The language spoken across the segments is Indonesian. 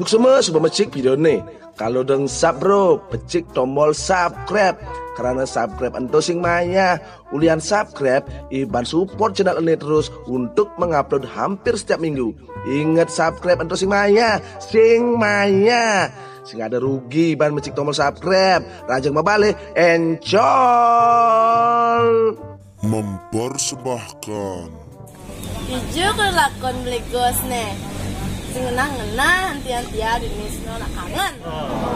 Nuk semua sudah mecik video nih. Kalau deng sub bro, pecik tombol subscribe. Karena subscribe ento sing maya. Ulian subscribe, iban support channel ini terus untuk mengupload hampir setiap minggu. Ingat subscribe ento sing maya, sing maya. Sing ada rugi ban mecik tombol subscribe. Rajang mabale, encol. mempersembahkan Ijo kalau lakon blegos nih Sing ngena-ngena henti-henti ya di misno nak kangen.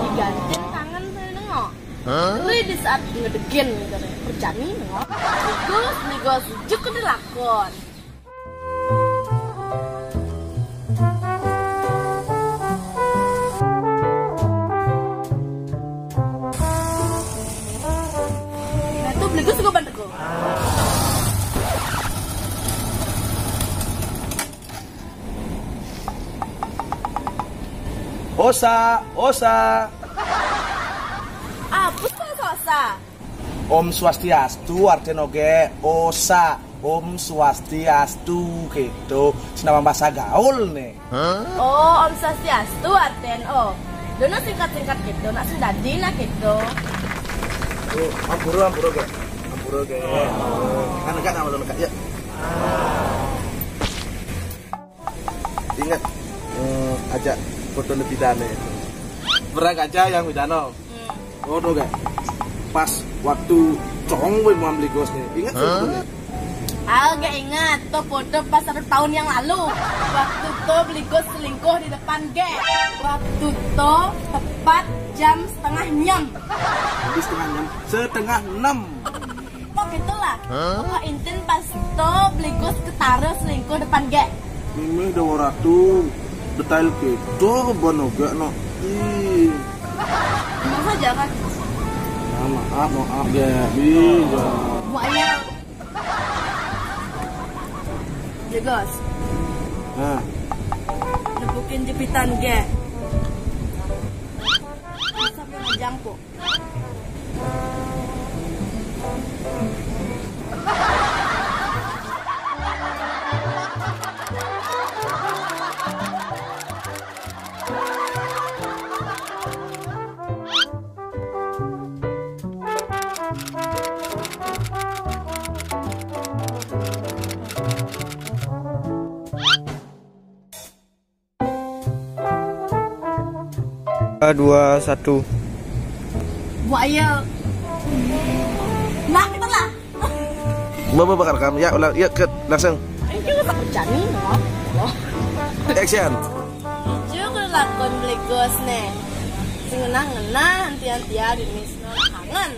Diganti kangen saya nengok Lu di saat ngedegin gitu. Deh Perjani nengok Blegos, blegos, ijo kalau lakon Nah tuh blegos gue bantu Osa, osa. Apa sih sosa? Om Swastiastu artinya oke osa. Om Swastiastu gitu. Senama bahasa gaul nih. Oh, Om Swastiastu artian oh. Dono singkat-singkat gitu, nak sendadi nak gitu. Oh, ampuro ampuro ke Ampuro ke Kan kan nama lu ya. Ingat eh, ajak foto lebih dane Pernah gak aja yang Widano Oh tuh gak? Pas waktu cong gue mau beli gos nih Ingat fotonya Ah, gak ingat. Tuh foto pas satu tahun yang lalu. Waktu tuh beli gos selingkuh di depan ge. Waktu tuh tepat jam setengah nyam. Jadi setengah enam? Setengah enam. Kok gitu lah? Kok intin pas tuh beli gos ketara selingkuh depan ge. Mimi udah waratu Detail gitu Bono gak no Ih Mau saja kan? Ah, maaf maaf ya Bisa. Ya gos, Nah nebukin jepitan ge. Sampai ngejangkuk. Dua satu Buaya. Nah, kita lah. Bapak bakar rekam Ya ulang Ya ke langsung Ini juga? Action kalau lakon beli gos nih. Sing ngena-ngena henti-henti ya di misno kangen.